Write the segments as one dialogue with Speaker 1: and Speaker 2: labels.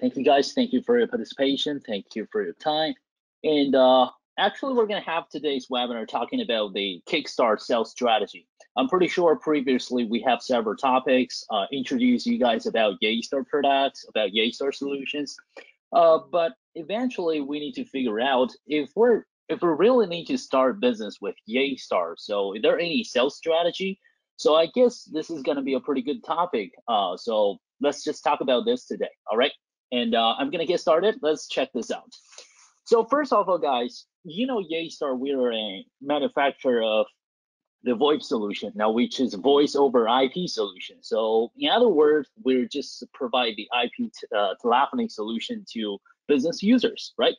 Speaker 1: Thank you guys. Thank you for your participation. Thank you for your time. And uh, actually, we're going to have today's webinar talking about the Kickstart sales strategy. I'm pretty sure previously we have several topics, uh, introduce you guys about Yeastar products, about Yeastar solutions. Uh, but eventually we need to figure out if we're if we really need to start business with Yeastar. So is there any sales strategy? So I guess this is going to be a pretty good topic. Uh, so let's just talk about this today. All right. And uh, I'm to get started. Let's check this out. So first of all, guys, you know Yeastar, we're a manufacturer of the VoIP solution now, which is voice over IP solution. So in other words, we're just provide the IP uh, telephony solution to business users, right?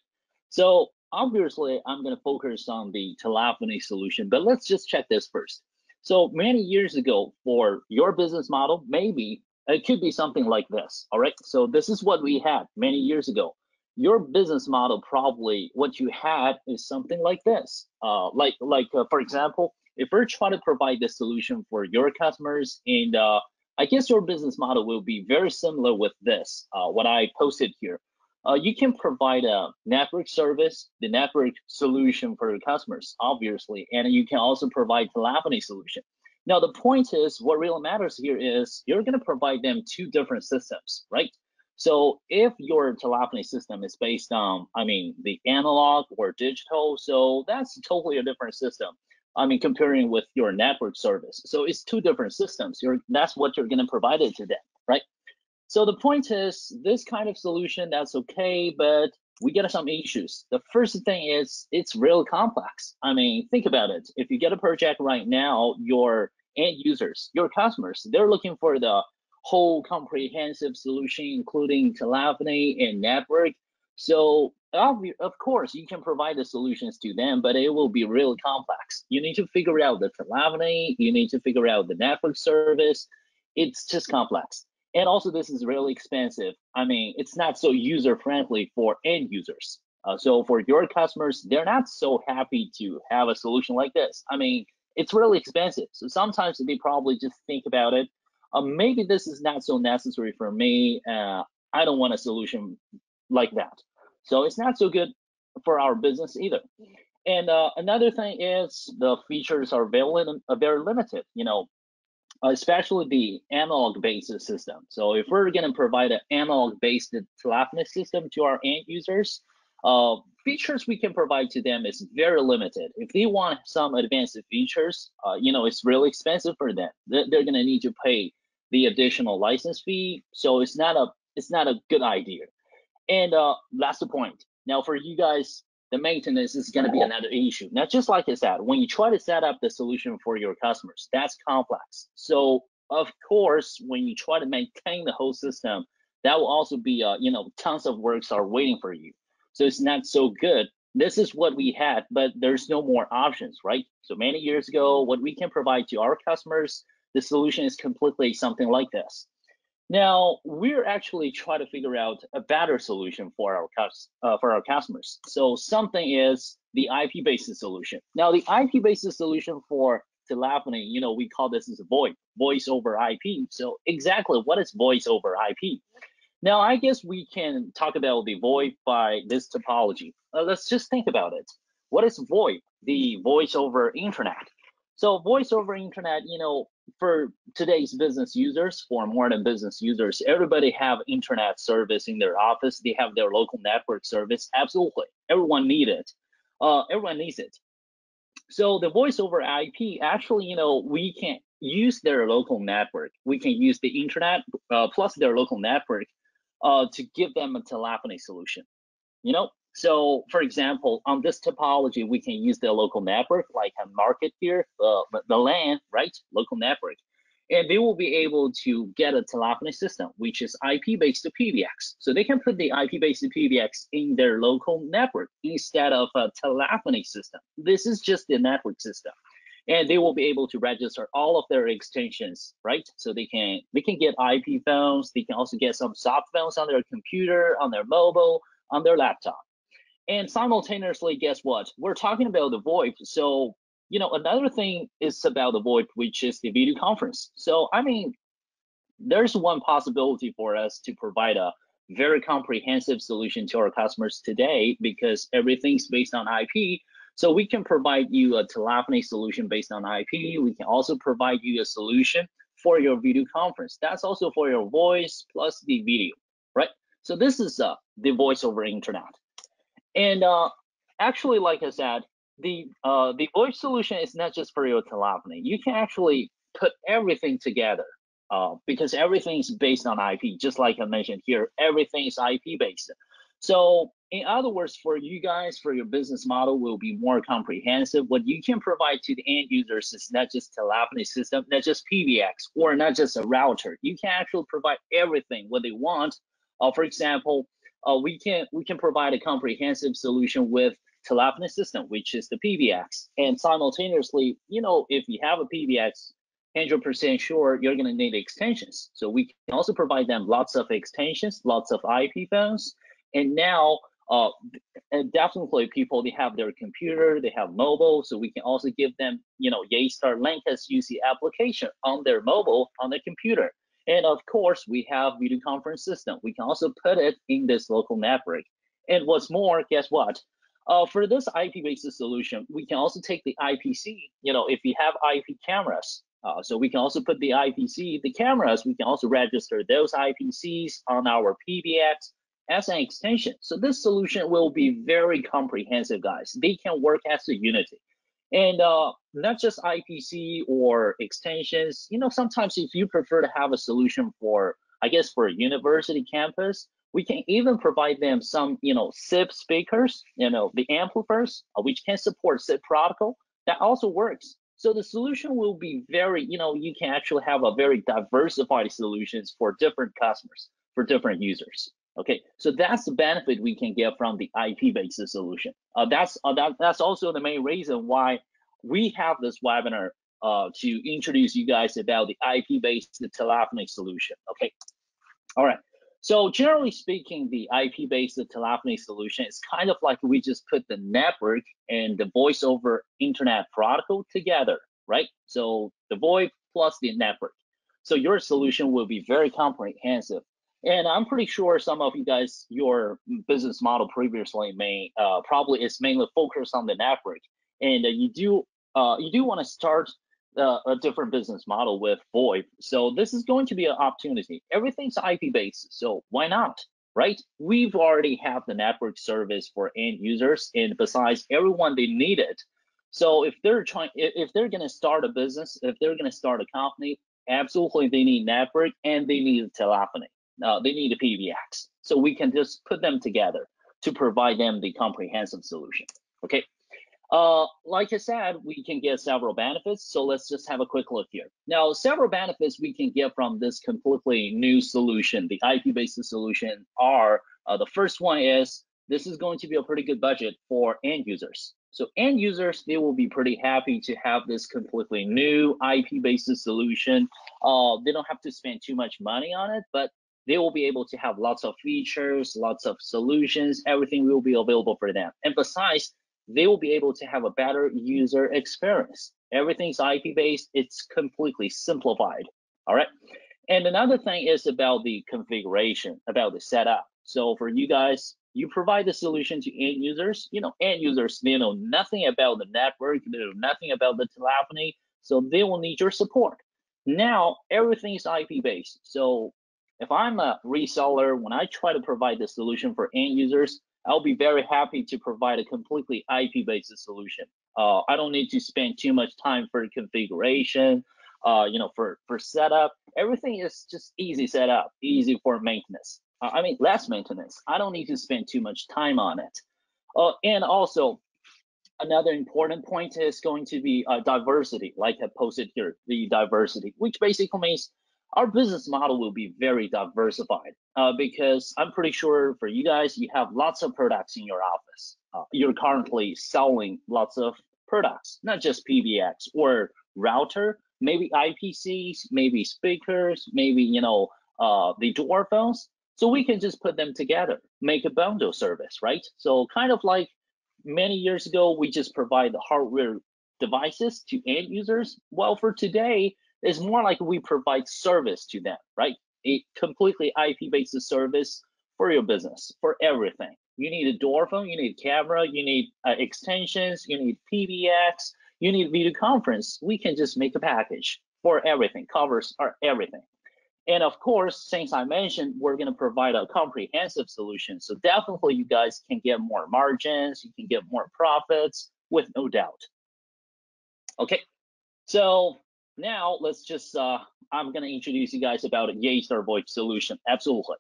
Speaker 1: So obviously, I'm to focus on the telephony solution, but let's just check this first. So many years ago, for your business model, maybe it could be something like this. All right. So this is what we had many years ago. Your business model probably what you had is something like this. Uh, like like uh, for example, if we're trying to provide the solution for your customers, and uh, I guess your business model will be very similar with this. Uh, what I posted here. Uh, you can provide a network service, the network solution for your customers, obviously, and you can also provide telephony solution. Now, the point is, what really matters here is you're going to provide them two different systems, right? So if your telephony system is based on, I mean, the analog or digital, so that's totally a different system. I mean, comparing with your network service. So it's two different systems. You're, that's what you're going to provide it to them, right? So the point is, this kind of solution, that's okay, but we get some issues. The first thing is it's real complex. I mean, think about it. If you get a project right now, your end users, your customers, they're looking for the whole comprehensive solution, including telephony and network. So of course, you can provide the solutions to them, but it will be really complex. You need to figure out the telephony, you need to figure out the network service. It's just complex. And also, this is really expensive. I mean, it's not so user friendly for end users. Uh, so for your customers, they're not so happy to have a solution like this. I mean, it's really expensive. So sometimes they probably just think about it. Uh, maybe this is not so necessary for me. Uh, I don't want a solution like that. So it's not so good for our business either. And uh, another thing is the features are very, uh, very limited. You know, especially the analog-based system. So if we're going to provide an analog-based telephony system to our end users, uh, features we can provide to them is very limited. If they want some advanced features, uh, you know, it's really expensive for them. They're, they're going to need to pay the additional license fee. So it's not a it's not a good idea. And uh, point. Now for you guys, the maintenance is going to be another issue. Now, just like I said, when you try to set up the solution for your customers, that's complex. So of course, when you try to maintain the whole system, that will also be, uh, you know, tons of works are waiting for you. So it's not so good. This is what we had, but there's no more options, right? So many years ago, what we can provide to our customers, the solution is completely something like this. Now we're actually trying to figure out a better solution for our uh, for our customers. So something is the IP-based solution. Now the IP-based solution for telephony, you know, we call this as VoIP, voice over IP. So exactly what is voice over IP? Now, I guess we can talk about the VoIP by this topology. Uh, let's just think about it. What is VoIP? The voice over internet. So voice over internet, you know, for today's business users, for modern business users, everybody have internet service in their office. They have their local network service. Absolutely, everyone need it. Uh, everyone needs it. So the voice over IP, actually, you know, we can use their local network. We can use the internet uh, plus their local network uh, to give them a telephony solution. You know, so for example, on this topology, we can use the local network, like a market here, uh, the LAN, right? Local network. And they will be able to get a telephony system, which is IP-based PBX. So they can put the IP-based PBX in their local network instead of a telephony system. This is just the network system and they will be able to register all of their extensions, right? So they can they can get IP phones, they can also get some soft phones on their computer, on their mobile, on their laptop. And simultaneously, guess what? We're talking about the VoIP. So, you know, another thing is about the VoIP, which is the video conference. So, I mean, there's one possibility for us to provide a very comprehensive solution to our customers today because everything's based on IP. So we can provide you a telephony solution based on IP. We can also provide you a solution for your video conference. That's also for your voice plus the video, right? So this is uh, the voice over internet. And uh, actually, like I said, the uh, the voice solution is not just for your telephony. You can actually put everything together uh, because everything is based on IP. Just like I mentioned here, everything is IP based. So in other words, for you guys, for your business model will be more comprehensive. What you can provide to the end users is not just telephony system, not just PBX, or not just a router. You can actually provide everything what they want. Uh, for example, uh, we can we can provide a comprehensive solution with telephony system, which is the PBX, and simultaneously, you know, if you have a PBX, 100% sure you're going to need extensions. So we can also provide them lots of extensions, lots of IP phones, and now uh, and definitely people they have their computer, they have mobile, so we can also give them, you know, Yeastar Linkus UC application on their mobile on their computer. And of course, we have video conference system. We can also put it in this local network. And what's more, guess what? Uh, for this IP-based solution, we can also take the IPC. You know, if you have IP cameras, uh, so we can also put the IPC, the cameras. We can also register those IPCs on our PBX as an extension. So this solution will be very comprehensive, guys. They can work as a unity. And uh, not just IPC or extensions, you know, sometimes if you prefer to have a solution for, I guess, for a university campus, we can even provide them some, you know, SIP speakers, you know, the amplifiers, uh, which can support SIP protocol. That also works. So the solution will be very, you know, you can actually have a very diversified solutions for different customers, for different users. Okay, so that's the benefit we can get from the IP-based solution. Uh, that's uh, that, that's also the main reason why we have this webinar uh, to introduce you guys about the IP-based telephony solution. Okay, all right. So generally speaking, the IP-based telephony solution is kind of like we just put the network and the voice over internet protocol together, right? So the VoIP plus the network. So your solution will be very comprehensive and I'm pretty sure some of you guys, your business model previously may uh, probably is mainly focused on the network, and uh, you do uh, you do want to start uh, a different business model with VoIP. So this is going to be an opportunity. Everything's IP based, so why not? Right? We've already have the network service for end users, and besides, everyone they need it. So if they're trying, if they're going to start a business, if they're going to start a company, absolutely they need network and they need telephony uh, they need a PBX. So we can just put them together to provide them the comprehensive solution. Okay. Uh, like I said, we can get several benefits. So let's just have a quick look here. Now, several benefits we can get from this completely new solution, the IP-based solution are, uh, the first one is this is going to be a pretty good budget for end users. So end users, they will be pretty happy to have this completely new IP-based solution. Uh, they don't have to spend too much money on it, but they will be able to have lots of features, lots of solutions, everything will be available for them. And besides, they will be able to have a better user experience. Everything's IP based, it's completely simplified. All right. And another thing is about the configuration, about the setup. So for you guys, you provide the solution to end users. You know, end users, they know nothing about the network, they know nothing about the telephony, so they will need your support. Now everything is IP based. So if I'm a reseller, when I try to provide the solution for end users, I'll be very happy to provide a completely IP-based solution. Uh, I don't need to spend too much time for configuration, uh, you know, for for setup. Everything is just easy setup, easy for maintenance. Uh, I mean, less maintenance. I don't need to spend too much time on it. Uh, and also, another important point is going to be uh, diversity, like I posted here, the diversity, which basically means our business model will be very diversified uh, because I'm pretty sure for you guys, you have lots of products in your office. Uh, you're currently selling lots of products, not just PBX or router, maybe IPCs, maybe speakers, maybe, you know, uh, the door phones. So we can just put them together, make a bundle service, right? So kind of like many years ago, we just provide the hardware devices to end users. Well, for today, it's more like we provide service to them, right? A completely IP-based service for your business, for everything. You need a door phone, you need camera, you need uh, extensions, you need PBX, you need video conference. We can just make a package for everything, covers are everything. And of course, since I mentioned, we're going to provide a comprehensive solution. So definitely you guys can get more margins, you can get more profits with no doubt. Okay, so now let's just, uh, I'm going to introduce you guys about a VoIP solution. Absolutely.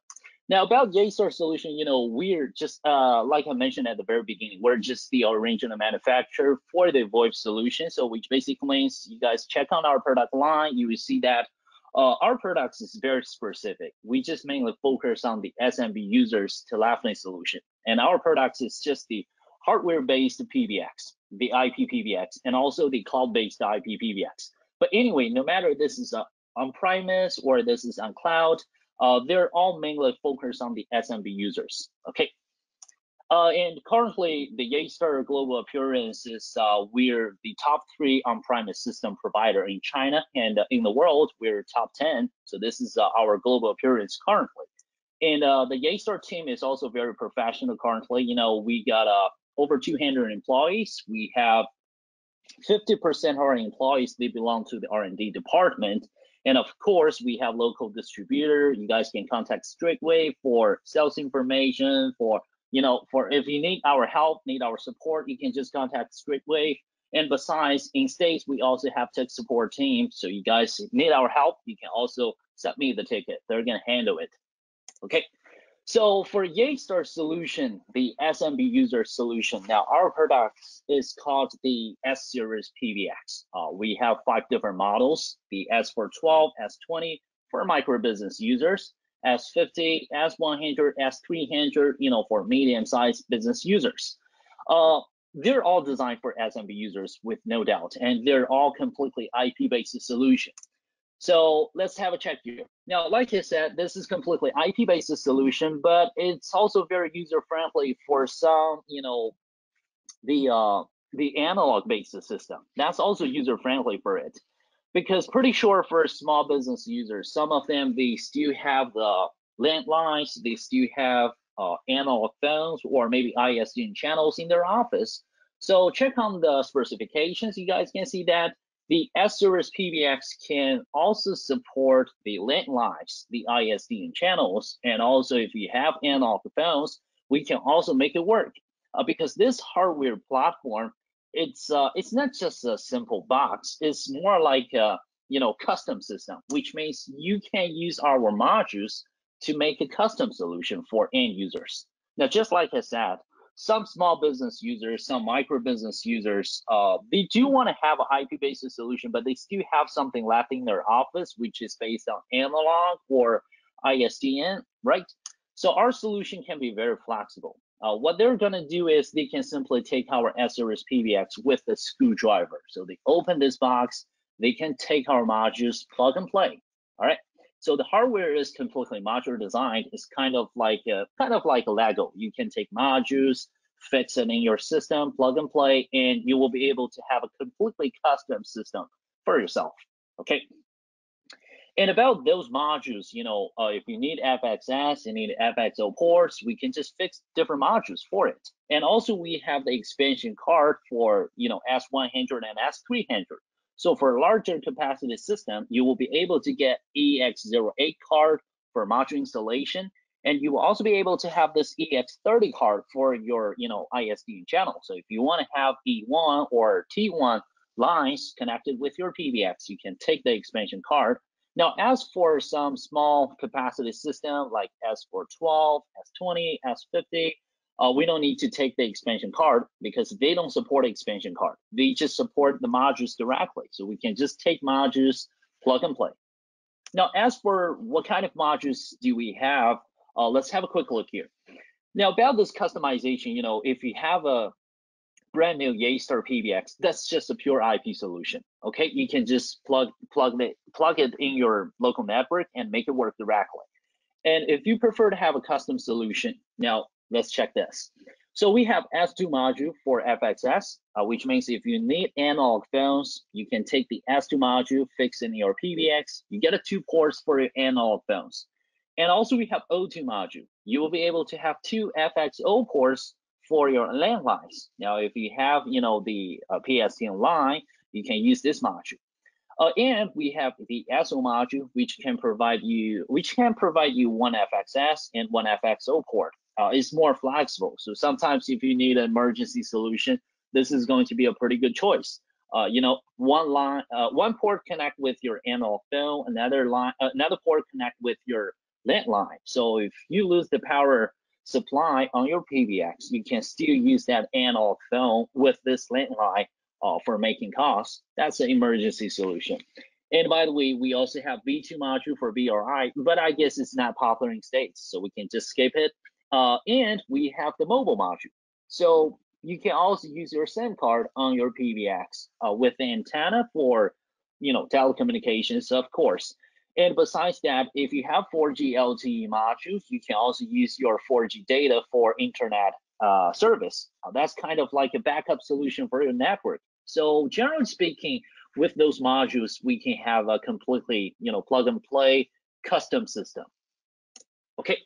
Speaker 1: Now about Yeastar solution, you know, we're just, uh, like I mentioned at the very beginning, we're just the original manufacturer for the VoIP solution. So which basically means you guys check on our product line, you will see that uh, our products is very specific. We just mainly focus on the SMB users telephony solution. And our products is just the hardware-based PBX, the IP PBX, and also the cloud-based IP PBX. But anyway, no matter this is uh, on premise or this is on cloud, uh, they're all mainly focused on the SMB users. Okay, uh, and currently, the Yeastar Global Appearance is uh, we're the top three on-premise system provider in China, and uh, in the world, we're top 10. So this is uh, our global appearance currently. And uh, the Yeastar team is also very professional currently. You know, we got over 200 employees. We have 50% of our employees, they belong to the R&D department. And of course, we have local distributor. You guys can contact Streakwave for sales information, for you know, for if you need our help, need our support, you can just contact Streakwave. And besides, in States, we also have tech support team. So you guys need our help, you can also submit the ticket. They're gonna handle it. Okay. So for Yeastar solution, the SMB user solution, now our product is called the S series PBX. Uh, we have five different models, the S412, S20 for micro business users, S50, S100, S300, you know, for medium-sized business users. Uh, they're all designed for SMB users with no doubt, and they're all completely IP-based solution. So let's have a check here. Now, like I said, this is completely IP-based solution, but it's also very user-friendly for some, you know, the uh, the analog-based system. That's also user-friendly for it because pretty sure for small business users, some of them they still have the landlines, they still have uh, analog phones or maybe ISDN channels in their office. So check on the specifications. You guys can see that the S-Series PBX can also support the landlines, the ISDN channels, and also if you have analog phones, we can also make it work. Uh, because this hardware platform it's uh, it's not just a simple box. It's more like a you know custom system, which means you can use our modules to make a custom solution for end users. Now, just like I said, some small business users, some micro business users, uh, they do want to have a IP-based solution, but they still have something left in their office, which is based on analog or ISDN, right? So our solution can be very flexible. Uh, what they're going to do is they can simply take our S-Series PBX with a screwdriver. So they open this box, they can take our modules, plug and play. All right. So the hardware is completely modular designed. It's kind of like a, kind of like a Lego. You can take modules, fix it in your system, plug and play, and you will be able to have a completely custom system for yourself. Okay. And about those modules, you know, uh, if you need FXS, you need FXO ports, we can just fix different modules for it. And also we have the expansion card for, you know, S100 and S300. So for a larger capacity system, you will be able to get EX08 card for module installation. And you will also be able to have this EX30 card for your, you know, ISD channel. So if you want to have E1 or T1 lines connected with your PBX, you can take the expansion card now, as for some small capacity system like S412, S20, S50, uh, we don't need to take the expansion card because they don't support expansion card. They just support the modules directly. So we can just take modules, plug and play. Now, as for what kind of modules do we have, uh, let's have a quick look here. Now, about this customization, you know, if you have a brand new Yeastar PBX, that's just a pure IP solution. Okay, you can just plug plug it plug it in your local network and make it work directly. And if you prefer to have a custom solution, now let's check this. So we have S2 module for FXS, uh, which means if you need analog phones, you can take the S2 module, fix in your PBX. You get a two ports for your analog phones. And also we have O2 module. you will be able to have two FXO ports for your landlines. Now, if you have, you know, the uh, PSTN line, you can use this module. Uh, and we have the SO module, which can provide you, which can provide you one FXS and one FXO port. Uh, it's more flexible. So sometimes if you need an emergency solution, this is going to be a pretty good choice. Uh, you know, one line, uh, one port connect with your analog phone, another line, uh, another port connect with your landline. So if you lose the power supply on your PBX, you can still use that analog phone with this landline uh, for making calls. That's an emergency solution. And by the way, we also have V2 module for BRI, but I guess it's not popular in states, so we can just skip it. Uh, and we have the mobile module. So you can also use your SIM card on your PBX uh, with the antenna for, you know, telecommunications, of course. And besides that, if you have 4G LTE modules, you can also use your 4G data for internet uh, service. Uh, that's kind of like a backup solution for your network. So generally speaking, with those modules, we can have a completely, you know, plug and play custom system. Okay,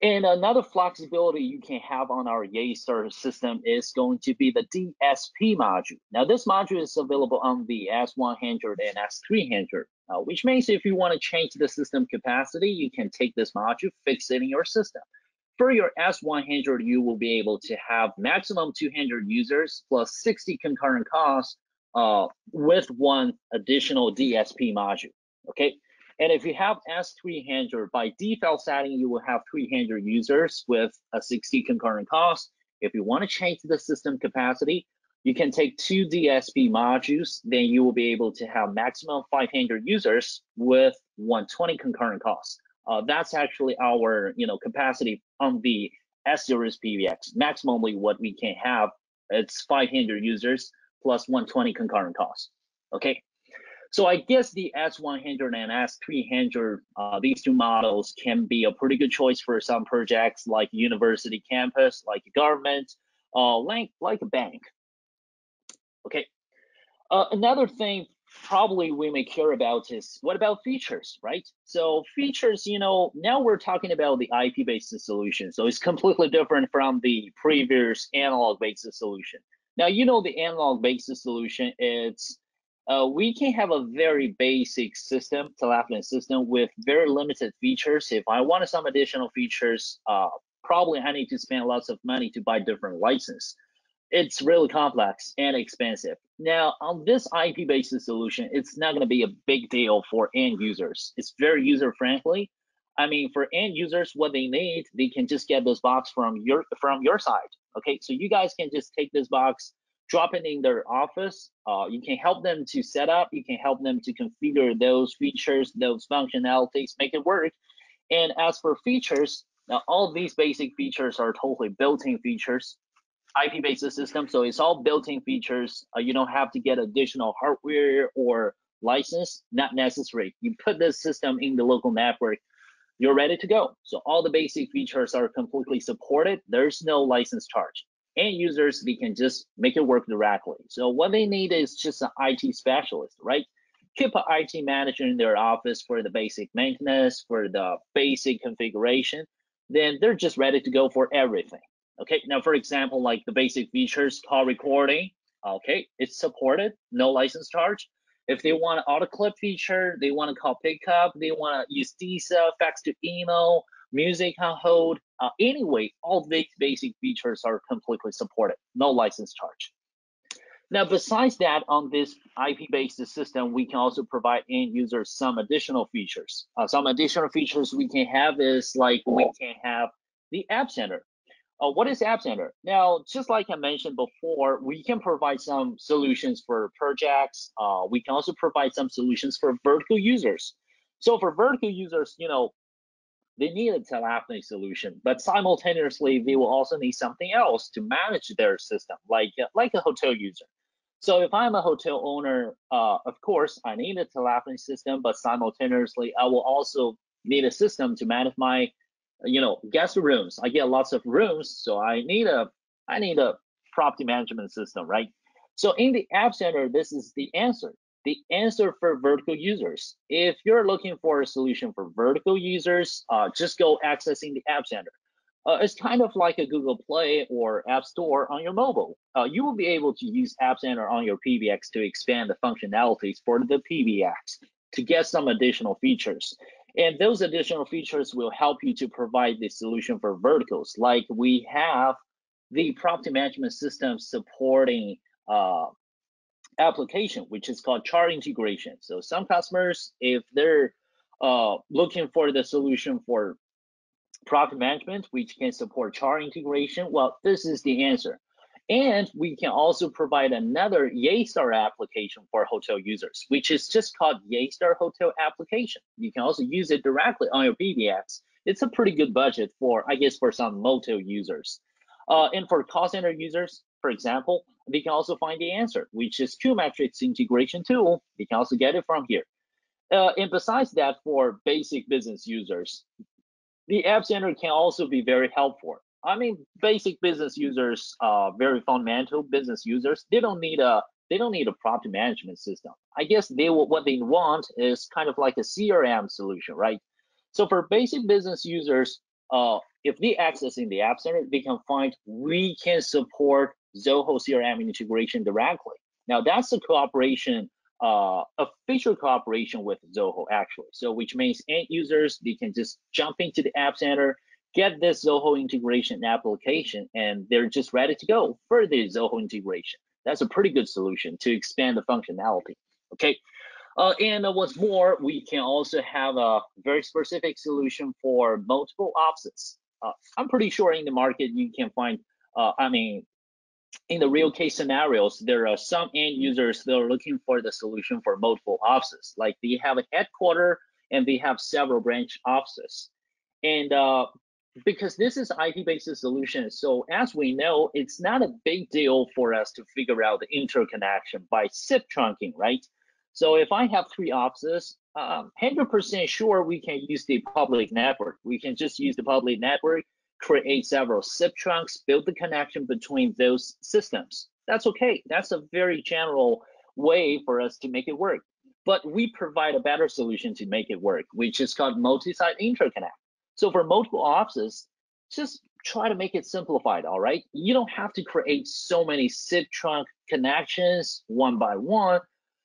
Speaker 1: and another flexibility you can have on our Yeastar system is going to be the DSP module. Now, this module is available on the S100 and S300, uh, which means if you want to change the system capacity, you can take this module, fix it in your system. For your S100, you will be able to have maximum 200 users plus 60 concurrent costs uh, with one additional DSP module. Okay, and if you have S300, by default setting, you will have 300 users with a 60 concurrent cost. If you want to change the system capacity, you can take two DSP modules, then you will be able to have maximum 500 users with 120 concurrent costs. Uh, that's actually our you know capacity on the S series PBX. Maximally, what we can have it's 500 users plus 120 concurrent costs. Okay, so I guess the S100 and S300, uh, these two models can be a pretty good choice for some projects like university campus, like government, uh, like, like a bank. Okay. Uh, another thing probably we may care about is what about features, right? So features, you know, now we're talking about the IP-based solution. So it's completely different from the previous analog-based solution. Now, you know, the analog-based solution, it's uh, we can have a very basic system, telephony system with very limited features. If I wanted some additional features, uh, probably I need to spend lots of money to buy different license. It's really complex and expensive. Now, on this IP-based solution, it's not going to be a big deal for end users. It's very user-friendly. I mean, for end users, what they need, they can just get this box from your from your side. Okay, so you guys can just take this box, drop it in their office. Uh, you can help them to set up, you can help them to configure those features, those functionalities, make it work. And as for features, now all these basic features are totally built-in features, IP-based system, so it's all built-in features. Uh, you don't have to get additional hardware or license, not necessary. You put this system in the local network, you're ready to go. So all the basic features are completely supported. There's no license charge end users, they can just make it work directly. So what they need is just an IT specialist, right? Keep an IT manager in their office for the basic maintenance, for the basic configuration. Then they're just ready to go for everything. Okay, now for example, like the basic features, call recording, okay, it's supported, no license charge. If they want an auto clip feature, they want to call pickup, they want to use DISA, fax to email, music on hold. Uh, anyway, all these basic features are completely supported, no license charge. Now, besides that, on this IP-based system, we can also provide end users some additional features. Uh, some additional features we can have is like we can have the App Center. Uh, what is App Center? Now, just like I mentioned before, we can provide some solutions for projects. Uh, we can also provide some solutions for vertical users. So for vertical users, you know, they need a telephony solution, but simultaneously they will also need something else to manage their system, like like a hotel user. So if I'm a hotel owner, uh, of course I need a telephony system, but simultaneously I will also need a system to manage my, you know, guest rooms. I get lots of rooms, so I need a I need a property management system, right? So in the App Center, this is the answer. The answer for vertical users. If you're looking for a solution for vertical users, uh, just go accessing the App Center. Uh, it's kind of like a Google Play or App Store on your mobile. Uh, you will be able to use App Center on your PBX to expand the functionalities for the PBX to get some additional features. And those additional features will help you to provide the solution for verticals. Like we have the property management system supporting uh, application, which is called chart integration. So some customers, if they're uh, looking for the solution for property management, which can support chart integration, well, this is the answer. And we can also provide another Yeastar application for hotel users, which is just called Yeastar Hotel Application. You can also use it directly on your PBX. It's a pretty good budget for, I guess, for some motel users. Uh, and for call center users, for example, we can also find the answer, which is QueueMetrics integration tool. They can also get it from here. Uh, and besides that, for basic business users, the App Center can also be very helpful. I mean, basic business users, uh, very fundamental business users, they don't need a they don't need a property management system. I guess they what they want is kind of like a CRM solution, right? So for basic business users, uh, if they accessing the App Center, they can find we can support Zoho CRM integration directly. Now that's a cooperation, uh, official cooperation with Zoho actually. So which means end users, they can just jump into the App Center, get this Zoho integration application, and they're just ready to go for the Zoho integration. That's a pretty good solution to expand the functionality. Okay. Uh, and uh, what's more, we can also have a very specific solution for multiple offices. Uh, I'm pretty sure in the market you can find, uh, I mean, in the real case scenarios, there are some end users that are looking for the solution for multiple offices. Like they have a headquarter and they have several branch offices. And uh, because this is IP-based solution, so as we know, it's not a big deal for us to figure out the interconnection by SIP trunking, right? So if I have three offices, 100% um, sure we can use the public network. We can just use the public network create several SIP trunks, build the connection between those systems. That's okay. That's a very general way for us to make it work. But we provide a better solution to make it work, which is called multi-site interconnect. So for multiple offices, just try to make it simplified, all right? You don't have to create so many SIP trunk connections one by one.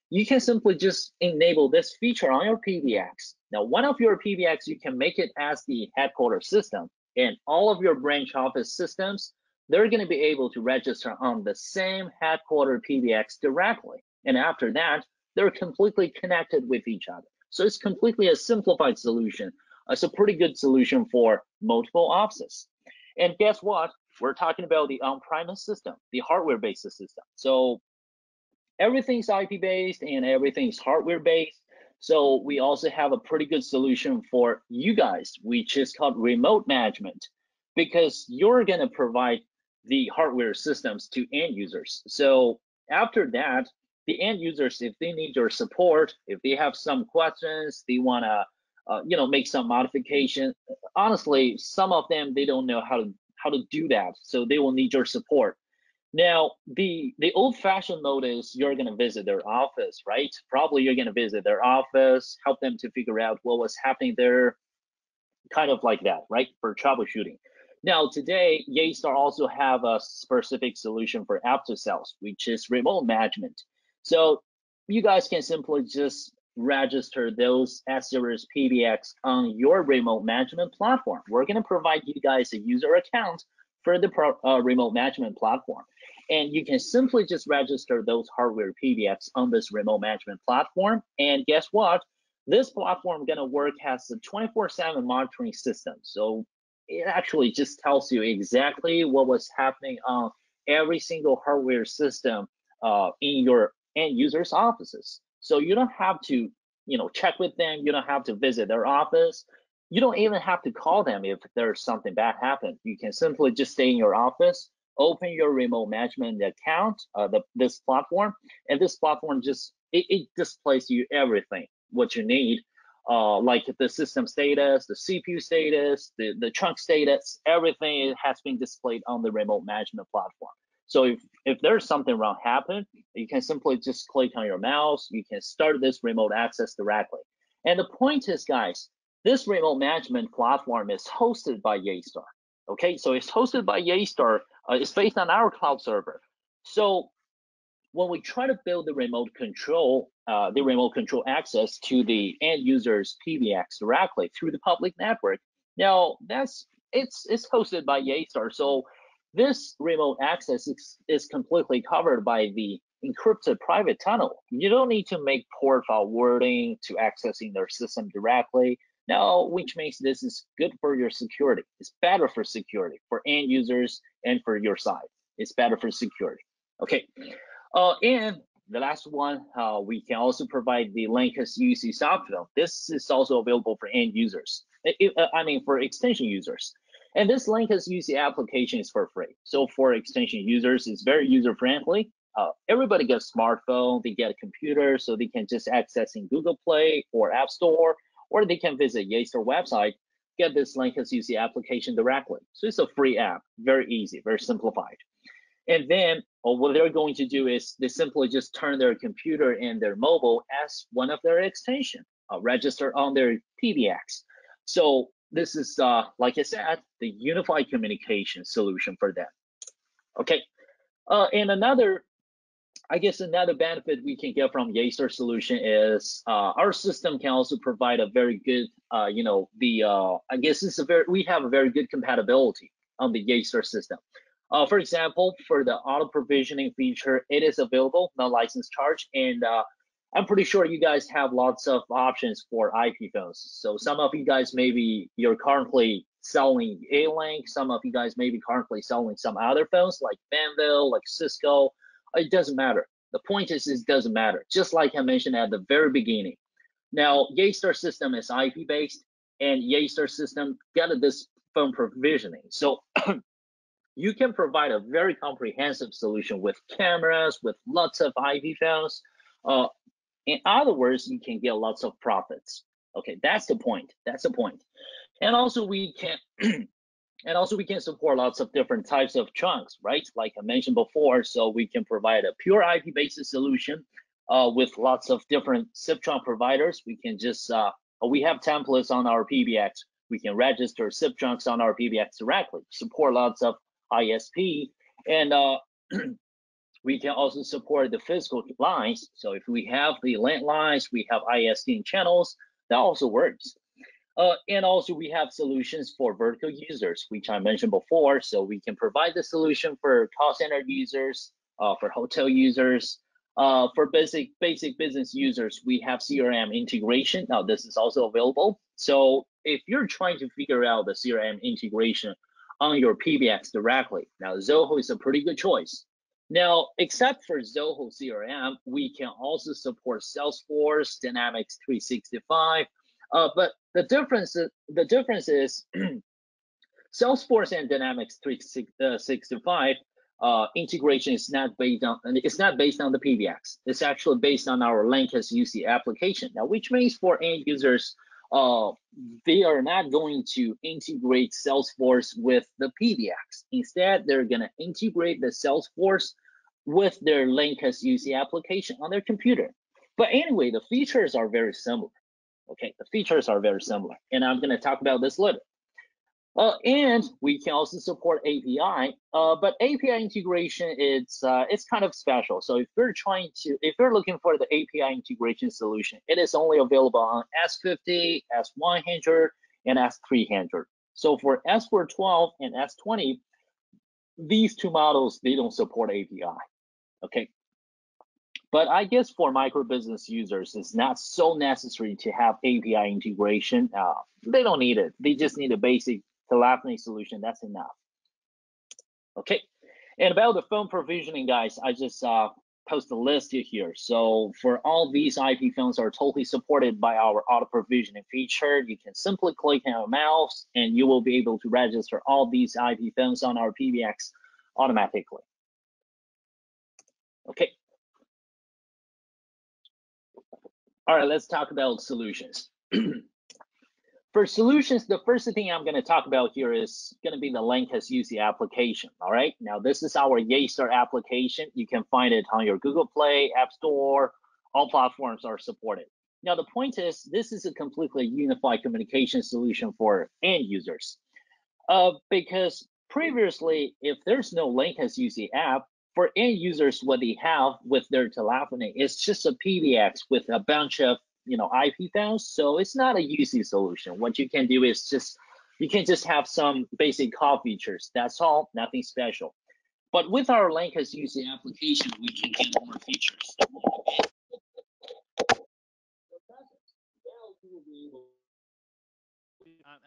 Speaker 1: You can simply just enable this feature on your PBX. Now, one of your PBX, you can make it as the headquarters system and all of your branch office systems, they're going to be able to register on the same headquarter PBX directly. And after that, they're completely connected with each other. So it's completely a simplified solution. It's a pretty good solution for multiple offices. And guess what? We're talking about the on-premise system, the hardware-based system. So everything's IP-based and everything's hardware-based. So we also have a pretty good solution for you guys, which is called remote management, because you're gonna provide the hardware systems to end users. So after that, the end users, if they need your support, if they have some questions, they wanna, uh, you know, make some modification. Honestly, some of them they don't know how to how to do that, so they will need your support. Now, the the old-fashioned mode is you're going to visit their office, right? Probably you're going to visit their office, help them to figure out what was happening there, kind of like that, right? For troubleshooting. Now, today, Yeastar also have a specific solution for after sales, which is remote management. So you guys can simply just register those S-Series PBX on your remote management platform. We're going to provide you guys a user account for the pro, uh, remote management platform. And you can simply just register those hardware PBX on this remote management platform. And guess what? This platform gonna work as a 24/7 monitoring system. So it actually just tells you exactly what was happening on every single hardware system uh, in your end users' offices. So you don't have to, you know, check with them. You don't have to visit their office. You don't even have to call them if there's something bad happened. You can simply just stay in your office, open your remote management account, uh, the, this platform, and this platform just it, it displays you everything what you need, uh, like the system status, the CPU status, the the trunk status, everything has been displayed on the remote management platform. So if, if there's something wrong happen, you can simply just click on your mouse. You can start this remote access directly. And the point is, guys, this remote management platform is hosted by Yeastar. Okay, so it's hosted by Yeastar. Uh, it's based on our cloud server. So when we try to build the remote control, uh, the remote control access to the end user's PBX directly through the public network, now that's it's it's hosted by Yeastar. So this remote access is, is completely covered by the encrypted private tunnel. You don't need to make port forwarding to accessing their system directly. Now, which means this is good for your security. It's better for security for end users and for your side. It's better for security. Okay. Uh, and the last one, uh, we can also provide the Linkus UC software. This is also available for end users. It, uh, I mean, for extension users. And this Linkus UC application is for free. So for extension users, it's very user friendly. Uh, everybody gets smartphone, they get a computer, so they can just access in Google Play or App Store, or they can visit Yeastar website, get this link Linkus UC application directly. So it's a free app, very easy, very simplified. And then uh, what they're going to do is they simply just turn their computer and their mobile as one of their extension, uh, register on their PBX. So this is, uh, like I said, the unified communication solution for them. Okay, uh, and another, I guess another benefit we can get from Yeastar solution is uh, our system can also provide a very good, uh, you know, the, uh, I guess it's a very, we have a very good compatibility on the Yeastar system. Uh, for example, for the auto provisioning feature, it is available, no license charge, and uh, I'm pretty sure you guys have lots of options for IP phones. So some of you guys maybe you're currently selling Yealink, some of you guys may be currently selling some other phones like Fanvil, like Cisco. It doesn't matter. The point is, it doesn't matter. Just like I mentioned at the very beginning. Now, Yeastar system is IP based, and Yeastar system got this phone provisioning. So you can provide a very comprehensive solution with cameras, with lots of IP phones. Uh, in other words, you can get lots of profits. Okay, that's the point. That's the point. And also we can and also we can support lots of different types of trunks, right? Like I mentioned before, so we can provide a pure IP based solution uh, with lots of different SIP trunk providers. We can just uh, we have templates on our PBX. We can register SIP trunks on our PBX directly. Support lots of ISP, and uh, we can also support the physical lines. So if we have the landlines, we have ISDN channels, that also works. Uh, and also we have solutions for vertical users, which I mentioned before. So we can provide the solution for call center users, uh, for hotel users, uh, for basic basic business users, we have CRM integration. Now this is also available. So if you're trying to figure out the CRM integration on your PBX directly. Now, Zoho is a pretty good choice. Now, except for Zoho CRM, we can also support Salesforce, Dynamics 365. Uh, but the difference, the difference is Salesforce and Dynamics 365 uh, integration is not based on it's not based on the PBX. It's actually based on our Linkus UC application. Now, which means for end users uh, they are not going to integrate Salesforce with the PBX. Instead, they're going to integrate the Salesforce with their Linkus UC application on their computer. But anyway, the features are very similar. Okay, the features are very similar, and I'm going to talk about this later. Uh, and we can also support API, uh, but API integration it's uh, it's kind of special. So if you're trying to, if you're looking for the API integration solution, it is only available on S50, S100, and S300. So for S412 and S20, these two models they don't support API. Okay, but I guess for micro business users, it's not so necessary to have API integration. Uh, they don't need it. They just need a basic telephony solution, that's enough. Okay, and about the phone provisioning, guys, I just uh, post a list here. So for all these IP phones are totally supported by our auto provisioning feature. You can simply click on a mouse and you will be able to register all these IP phones on our PBX automatically. Okay. All right, let's talk about solutions. For solutions, the first thing I'm going to talk about here is going to be the Linkus UC application. All right. Now, this is our Yeastar application. You can find it on your Google Play, App Store. All platforms are supported. Now, the point is, this is a completely unified communication solution for end users. Uh, because previously, if there's no Linkus UC app, for end users, what they have with their telephony is just a PBX with a bunch of you know IP files. So it's not a UC solution. What you can do is just you can just have some basic call features. That's all, nothing special. But with our Linkus UC application, we can get more features.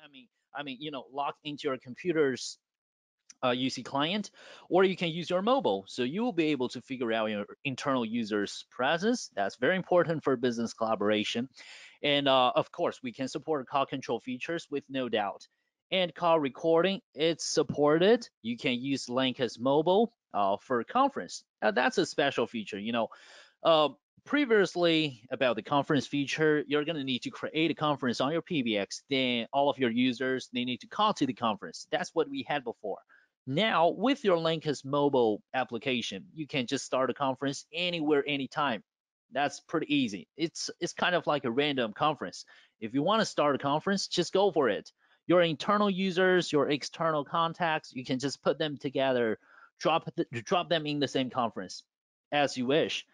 Speaker 1: I mean, I mean, you know, log into your computer's uh, UC client, or you can use your mobile. So you will be able to figure out your internal users' presence. That's very important for business collaboration. And uh, of course, we can support call control features with no doubt. And call recording, it's supported. You can use Linkus mobile uh, for conference. Now, that's a special feature. You know, uh, previously about the conference feature, you're going to need to create a conference on your PBX. Then all of your users, they need to call to the conference. That's what we had before. Now, with your Linkus mobile application, you can just start a conference anywhere, anytime. That's pretty easy. It's it's kind of like a random conference. If you want to start a conference, just go for it. Your internal users, your external contacts, you can just put them together, drop drop them in the same conference as you wish.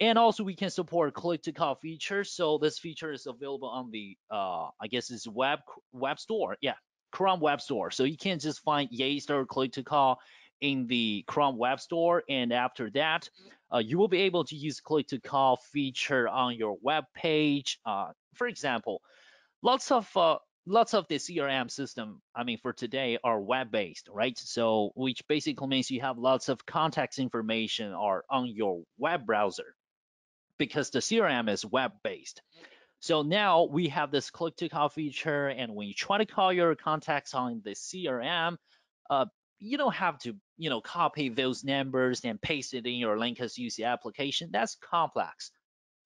Speaker 1: And also we can support click to call feature. So this feature is available on the uh I guess it's web web store. Yeah, Chrome Web Store. So you can just find Yeastar Click to Call in the Chrome Web Store, and after that, uh, you will be able to use Click to Call feature on your web page. Uh, for example, lots of uh, lots of the CRM system, I mean, for today are web-based, right? So which basically means you have lots of contact information are on your web browser because the CRM is web-based. So now we have this click to call feature, and when you try to call your contacts on the CRM, uh, you don't have to, you know, copy those numbers and paste it in your Linkus UC application. That's complex.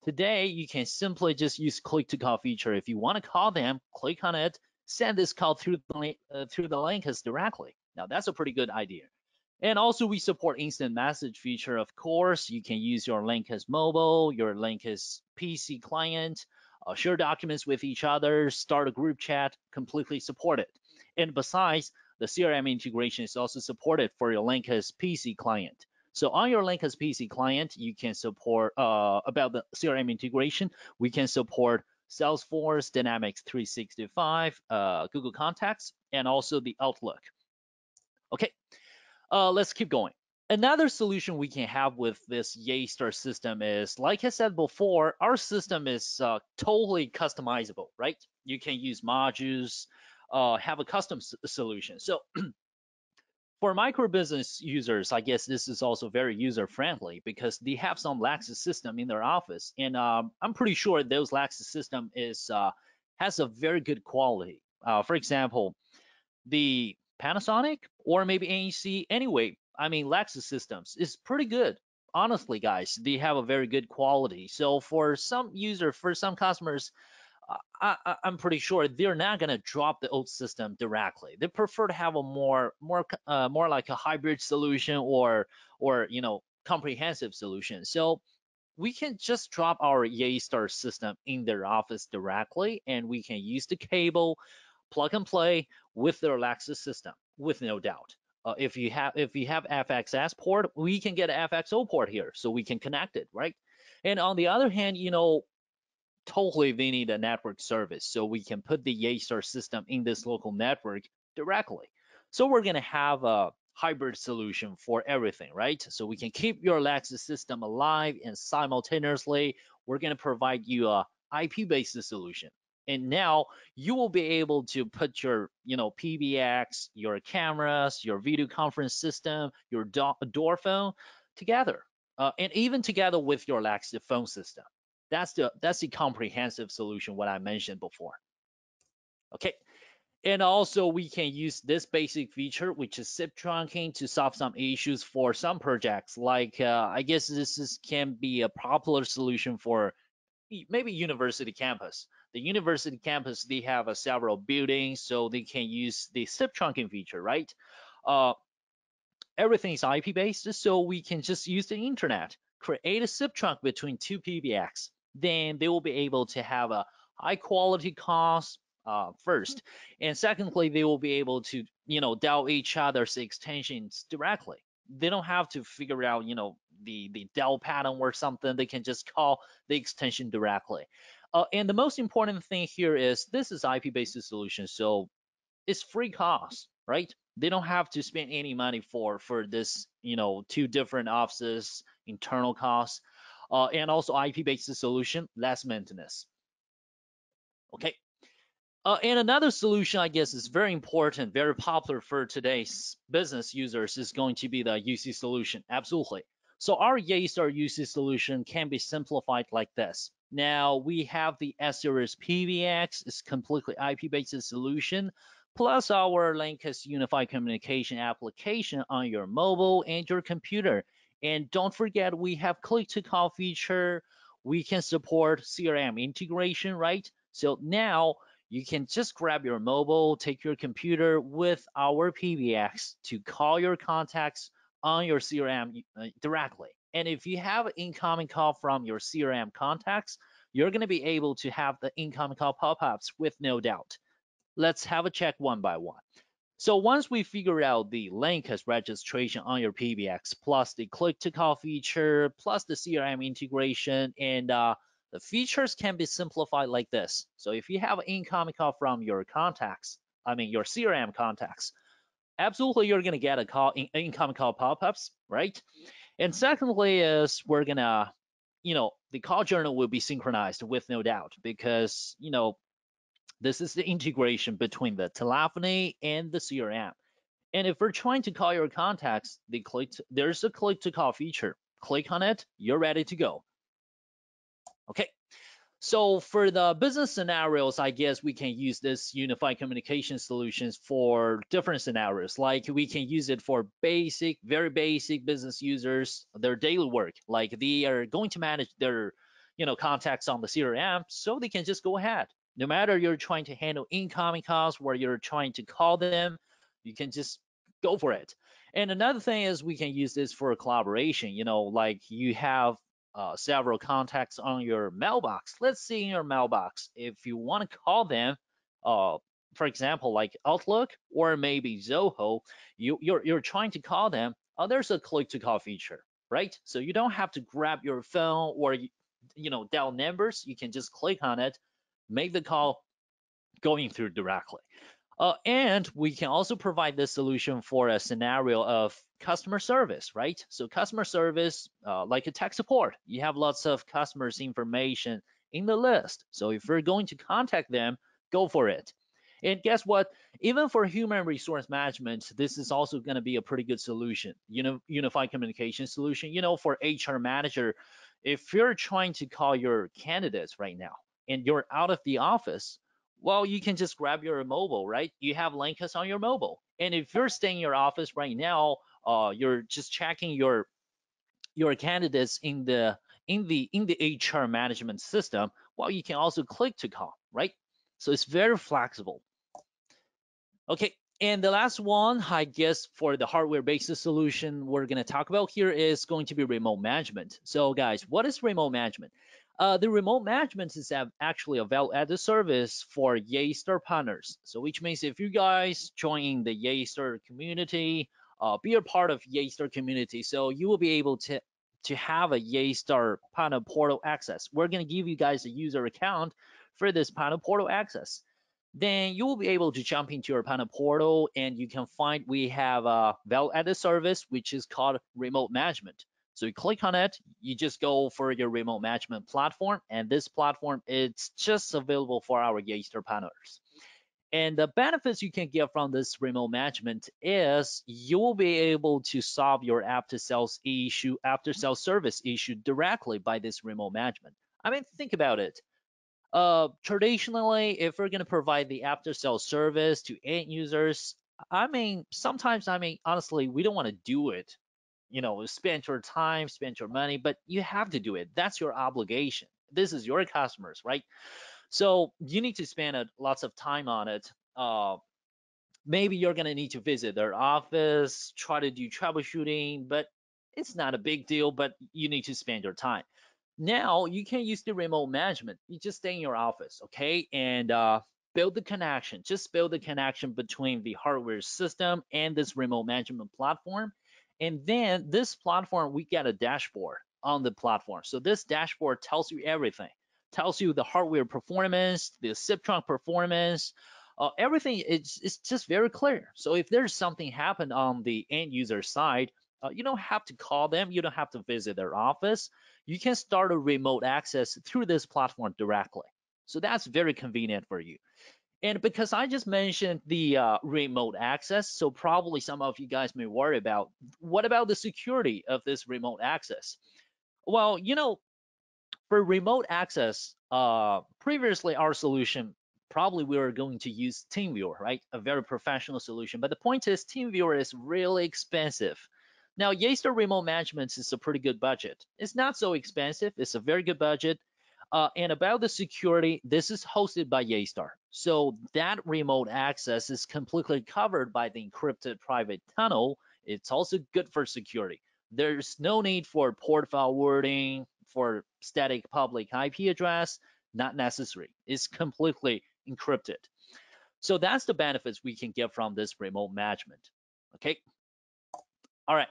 Speaker 1: Today, you can simply just use click to call feature. If you want to call them, click on it, send this call through the uh, through the Linkus directly. Now that's a pretty good idea. And also we support instant message feature. Of course, you can use your Linkus mobile, your Linkus PC client, uh, share documents with each other, start a group chat, completely supported. And besides, the CRM integration is also supported for your Linkus PC client. So on your Linkus PC client, you can support uh, about the CRM integration. We can support Salesforce, Dynamics 365, uh, Google Contacts, and also the Outlook. Okay, uh, let's keep going. Another solution we can have with this Yeastar system is, like I said before, our system is uh, totally customizable, right? You can use modules, uh, have a custom solution. So for micro business users, I guess this is also very user friendly because they have some legacy system in their office, and um, I'm pretty sure those legacy system is uh, has a very good quality. Uh, for example, the Panasonic or maybe NEC. Anyway, I mean, legacy systems is pretty good. Honestly, guys, they have a very good quality. So for some user, for some customers, I, i'm pretty sure they're not gonna drop the old system directly. They prefer to have a more, more, uh, more like a hybrid solution or, or you know, comprehensive solution. So we can just drop our Yeastar system in their office directly, and we can use the cable, plug and play with their legacy system, with no doubt. Uh, if you have if you have FXS port, we can get FXO port here, so we can connect it, right? And on the other hand, you know, totally we need a network service, so we can put the Yeastar system in this local network directly. So we're gonna have a hybrid solution for everything, right? So we can keep your legacy system alive and simultaneously, we're gonna provide you a IP-based solution and now you will be able to put your you know pbx your cameras your video conference system your do door phone together uh, and even together with your legacy phone system. That's the that's the comprehensive solution what i mentioned before. Okay and also we can use this basic feature which is SIP trunking to solve some issues for some projects. Like uh, i guess this is, can be a popular solution for maybe university campus the university campus, they have uh, several buildings, so they can use the SIP trunking feature, right? Uh, everything is IP based, so we can just use the internet, create a SIP trunk between two PBX. Then they will be able to have a high quality cost uh, first, and secondly, they will be able to, you know, dial each other's extensions directly. They don't have to figure out, you know, the the dial pattern or something. They can just call the extension directly. Uh, and the most important thing here is this is IP-based solution, so it's free cost, right? They don't have to spend any money for for this, you know, two different offices, internal costs, uh, and also IP-based solution, less maintenance. Okay. Uh, and another solution, I guess, is very important, very popular for today's business users is going to be the UC solution. Absolutely. So our Yeastar UC solution can be simplified like this. Now we have the S-Series PBX, it's completely IP-based solution, plus our Linkus Unified Communication application on your mobile and your computer. And don't forget, we have click-to-call feature. We can support CRM integration, right? So now you can just grab your mobile, take your computer with our PBX to call your contacts on your CRM uh, directly. And if you have an incoming call from your CRM contacts, you're going to be able to have the incoming call pop-ups with no doubt. Let's have a check one by one. So once we figure out the Linkus registration on your PBX, plus the click-to-call feature, plus the CRM integration, and uh, the features can be simplified like this. So if you have an incoming call from your contacts, I mean your CRM contacts, absolutely you're going to get a call in, incoming call pop-ups, right? And secondly is we're to, you know, the call journal will be synchronized with no doubt because, you know, this is the integration between the telephony and the CRM. And if we're trying to call your contacts, the click to, there's a click to call feature. Click on it, you're ready to go. Okay, so for the business scenarios, I guess we can use this unified communication solutions for different scenarios. Like we can use it for basic, very basic business users, their daily work. Like they are going to manage their, you know, contacts on the CRM, so they can just go ahead. No matter you're trying to handle incoming calls, where you're trying to call them, you can just go for it. And another thing is we can use this for collaboration. You know, like you have uh, several contacts on your mailbox. Let's see in your mailbox if you want to call them, uh, for example, like Outlook or maybe Zoho, you, you're, you're trying to call them. Uh, there's a click to call feature, right? So you don't have to grab your phone or you know dial numbers. You can just click on it, make the call going through directly. Uh, and we can also provide this solution for a scenario of customer service, right? So customer service, uh, like a tech support, you have lots of customers information in the list. So if you're going to contact them, go for it. And guess what? Even for human resource management, this is also going to be a pretty good solution. You know, unified communication solution. You know, for HR manager, if you're trying to call your candidates right now and you're out of the office, well, you can just grab your mobile, right? You have Linkus on your mobile. And if you're staying in your office right now, uh, you're just checking your your candidates in the in the in the HR management system, well, you can also click to call, right? So it's very flexible. Okay, and the last one, I guess, for the hardware-based solution we're going to talk about here is going to be remote management. So guys, what is remote management? Uh, the remote management is actually a value-added service for Yeastar partners. So which means if you guys join the Yeastar community, uh, be a part of Yeastar community, so you will be able to to have a Yeastar partner portal access. We're gonna give you guys a user account for this partner portal access. Then you will be able to jump into your partner portal and you can find we have a value-added service which is called remote management. So you click on it, you just go for your remote management platform, and this platform it's just available for our Yeastar partners. And the benefits you can get from this remote management is you will be able to solve your after sales issue, after sales service issue directly by this remote management. I mean, think about it. Uh, traditionally, if we're going to provide the after sales service to end users, I mean, sometimes, I mean, honestly, we don't want to do it you know, spend your time, spend your money, but you have to do it. That's your obligation. This is your customers, right? So you need to spend a, lots of time on it. Uh, maybe you're gonna need to visit their office, try to do troubleshooting, but it's not a big deal, but you need to spend your time. Now you can use the remote management. You just stay in your office, okay? And uh, build the connection. Just build the connection between the hardware system and this remote management platform. And then this platform, we get a dashboard on the platform. So this dashboard tells you everything. Tells you the hardware performance, the SIP trunk performance, uh, everything is, is just very clear. So if there's something happened on the end user side, uh, you don't have to call them. You don't have to visit their office. You can start a remote access through this platform directly. So that's very convenient for you. And because I just mentioned the uh, remote access, so probably some of you guys may worry about what about the security of this remote access? Well, you know, for remote access, uh, previously our solution probably we were going to use TeamViewer, right? A very professional solution. But the point is TeamViewer is really expensive. Now, Yeastar Remote Management is a pretty good budget. It's not so expensive. It's a very good budget. Uh, and about the security, this is hosted by Yeastar. So that remote access is completely covered by the encrypted private tunnel. It's also good for security. There's no need for port forwarding for static public IP address, not necessary. It's completely encrypted. So that's the benefits we can get from this remote management. Okay. All right.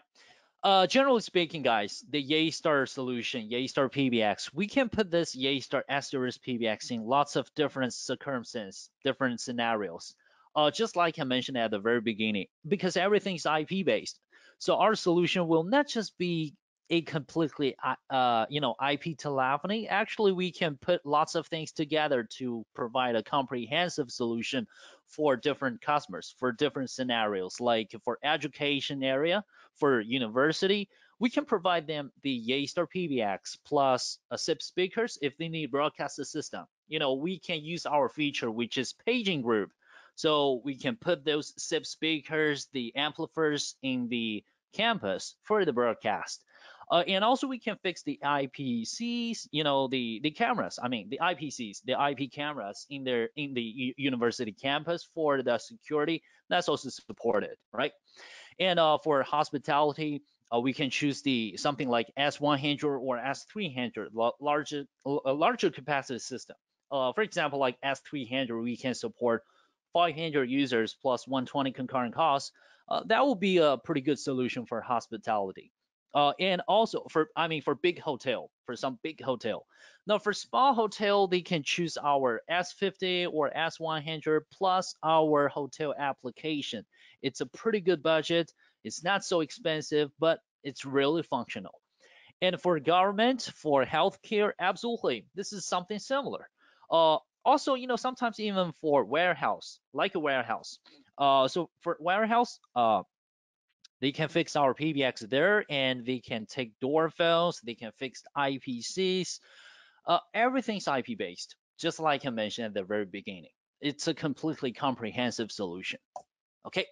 Speaker 1: Uh, generally speaking, guys, the Yeastar solution, Yeastar PBX, we can put this Yeastar asterisk PBX in lots of different circumstances, different scenarios. Uh, just like I mentioned at the very beginning, because everything's IP based. So our solution will not just be a completely uh, you know IP telephony. Actually, we can put lots of things together to provide a comprehensive solution for different customers, for different scenarios, like for education area, for university. We can provide them the Yeastar PBX plus a SIP speakers if they need broadcast system. You know, we can use our feature, which is paging group. So we can put those SIP speakers, the amplifiers in the campus for the broadcast. Uh, and also we can fix the IPCs, you know, the the cameras. I mean, the IPCs, the IP cameras in their in the university campus for the security. That's also supported, right? And uh, for hospitality, uh, we can choose the something like S100 or S300, larger a larger capacity system. Uh, for example, like S300, we can support 500 users plus 120 concurrent costs. Uh, that will be a pretty good solution for hospitality. Uh, and also for, I mean, for big hotel, for some big hotel. Now for spa hotel, they can choose our S50 or S100 plus our hotel application. It's a pretty good budget. It's not so expensive, but it's really functional. And for government, for healthcare, absolutely, this is something similar. Uh, also, you know, sometimes even for warehouse, like a warehouse. Uh, so for warehouse, uh, they can fix our PBX there and they can take door doorbells, they can fix IPCs. Uh, everything's IP based, just like I mentioned at the very beginning. It's a completely comprehensive solution. Okay.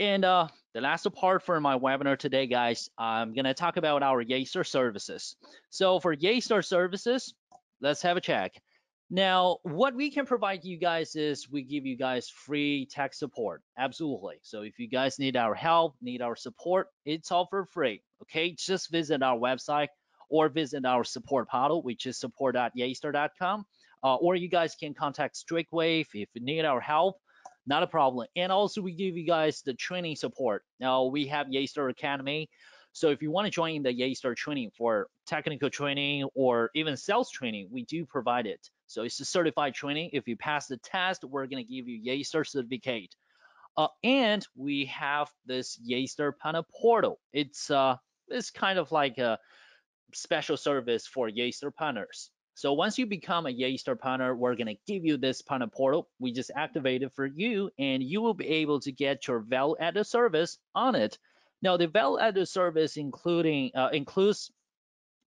Speaker 1: And uh, the last part for my webinar today, guys, I'm going to talk about our Yeastar services. So for Yeastar services, let's have a check. Now, what we can provide you guys is we give you guys free tech support. Absolutely. So if you guys need our help, need our support, it's all for free. Okay, just visit our website or visit our support portal, which is support.yeastar.com. Uh, or you guys can contact Streakwave if you need our help. Not a problem. And also, we give you guys the training support. Now, we have Yeastar Academy. So if you want to join the Yeastar training for technical training or even sales training, we do provide it. So it's a certified training. If you pass the test, we're going to give you Yeastar certificate. Uh, and we have this Yeastar Partner Portal. It's uh, it's kind of like a special service for Yeastar partners. So once you become a Yeastar partner, we're gonna give you this partner portal. We just activate it for you, and you will be able to get your value-added service on it. Now, the value-added service including uh, includes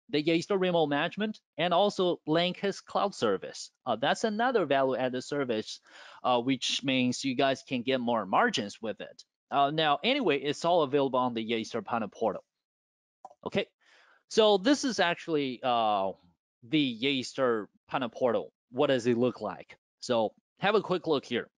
Speaker 1: the Yeastar remote management, and also Linkus cloud service. Uh, that's another value-added service, uh, which means you guys can get more margins with it. Uh, now, anyway, it's all available on the Yeastar Partner Portal. Okay, so this is actually uh, the Yeastar Partner Portal. what does it look like? So have a quick look here.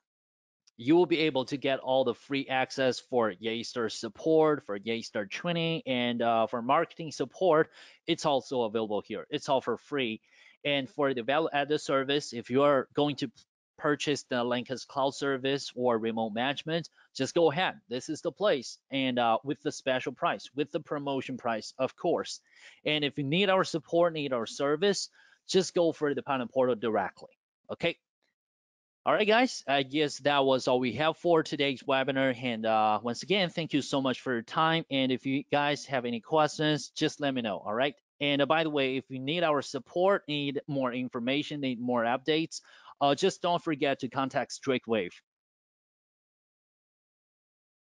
Speaker 1: You will be able to get all the free access for Yeastar support, for Yeastar training, and uh, for marketing support. It's also available here. It's all for free. And for the value added service, if you are going to purchase the Linkus cloud service or remote management, just go ahead. This is the place. And uh, with the special price, with the promotion price, of course. And if you need our support, need our service, just go for the Partner Portal directly. Okay. All right, guys. I guess that was all we have for today's webinar. And uh, once again, thank you so much for your time. And if you guys have any questions, just let me know. All right. And uh, by the way, if you need our support, need more information, need more updates, uh, just don't forget to contact Streakwave.